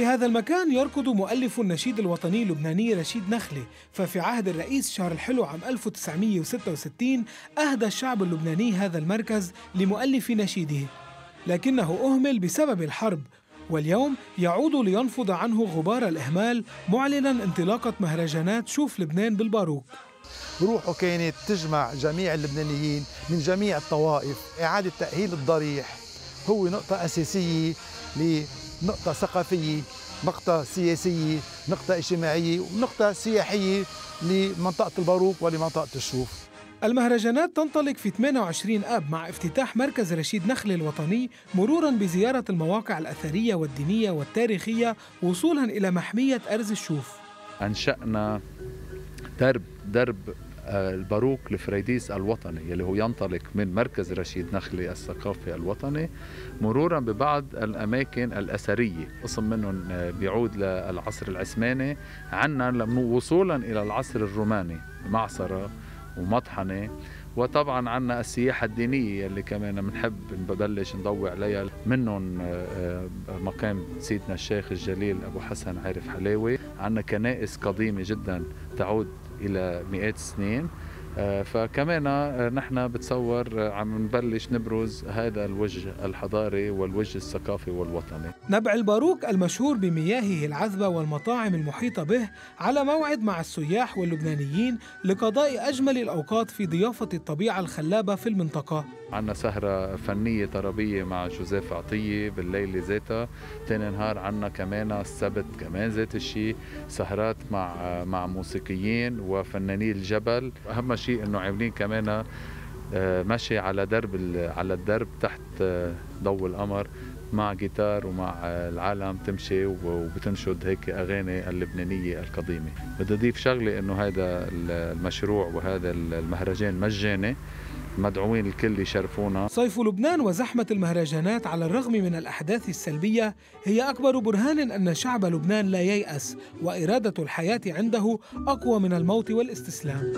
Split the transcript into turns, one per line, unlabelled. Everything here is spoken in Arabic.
في هذا المكان يركض مؤلف النشيد الوطني اللبناني رشيد نخلة ففي عهد الرئيس شهر الحلو عام 1966 أهدى الشعب اللبناني هذا المركز لمؤلف نشيده لكنه أهمل بسبب الحرب واليوم يعود لينفض عنه غبار الإهمال معلنا انطلاقة مهرجانات شوف لبنان بالباروك.
روحه كانت تجمع جميع اللبنانيين من جميع الطوائف إعادة تأهيل الضريح هو نقطة أساسية لنقطة ثقافية. نقطة سياسية نقطة اجتماعية ونقطة سياحية لمنطقة الباروك ولمنطقة الشوف.
المهرجانات تنطلق في 28 آب مع افتتاح مركز رشيد نخلة الوطني مرورا بزيارة المواقع الأثرية والدينية والتاريخية وصولا إلى محمية أرز الشوف.
أنشأنا درب درب الباروك الفريديس الوطني يلي هو ينطلق من مركز رشيد نخلة الثقافي الوطني مرورا ببعض الأماكن الأثرية. قسم منهم آه، بيعود للعصر العثماني. عنا وصولا إلى العصر الروماني معصرة ومطحنة. وطبعا عنا السياحة الدينية اللي كمان بنحب نبلش نضوي عليها. منهم آه، مقام سيدنا الشيخ الجليل أبو حسن عارف حلاوي عنا كنائس قديمة جدا تعود إلى مئات السنين. آه، فكمان آه، نحن بتصور آه، عم نبلش نبرز هذا الوجه الحضاري والوجه الثقافي والوطني.
نبع الباروك المشهور بمياهه العذبة والمطاعم المحيطة به على موعد مع السياح واللبنانيين لقضاء أجمل الأوقات في ضيافة الطبيعة الخلابة في المنطقة.
عنا سهرة فنية طربية مع جوزيف عطية بالليل ذاتها. تاني نهار عنا كمان السبت كمان ذات الشيء سهرات مع مع موسيقيين وفناني الجبل. أهم شيء إنه عاملين كمان آه، مشي على درب على الدرب تحت آه، ضوء القمر مع جيتار ومع العالم تمشي وبتنشد هيك أغاني اللبنانية القديمة. بدي أضيف شغلة إنه هذا المشروع وهذا المهرجان مجاني. مدعوين الكل يشرفونا.
صيف لبنان وزحمة المهرجانات على الرغم من الأحداث السلبية هي أكبر برهان أن شعب لبنان لا ييأس وإرادة الحياة عنده أقوى من الموت والاستسلام.